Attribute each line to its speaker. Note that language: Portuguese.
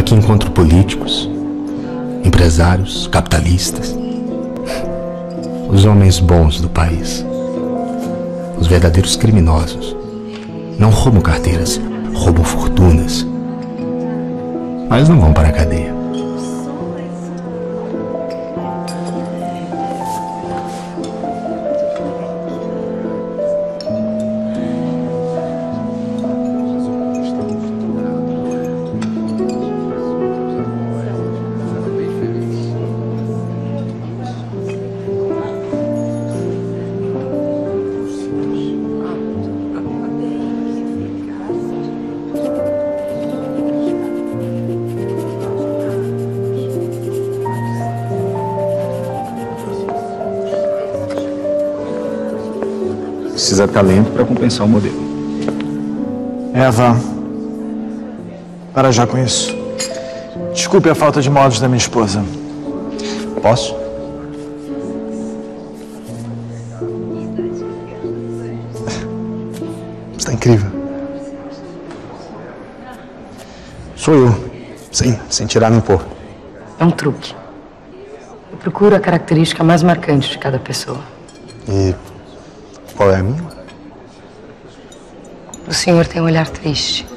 Speaker 1: Aqui encontro políticos, empresários, capitalistas, os homens bons do país, os verdadeiros criminosos. Não roubam carteiras, roubam fortunas, mas não vão para a cadeia.
Speaker 2: Precisa talento para compensar o modelo.
Speaker 3: Eva, para já com isso. Desculpe a falta de modos da minha esposa.
Speaker 2: Posso?
Speaker 4: Está incrível. Sou eu. Sim, sem tirar nem pôr.
Speaker 5: É um truque. Eu procuro a característica mais marcante de cada pessoa.
Speaker 4: E qual é a minha?
Speaker 5: O senhor tem um olhar triste.